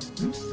Mm-hmm.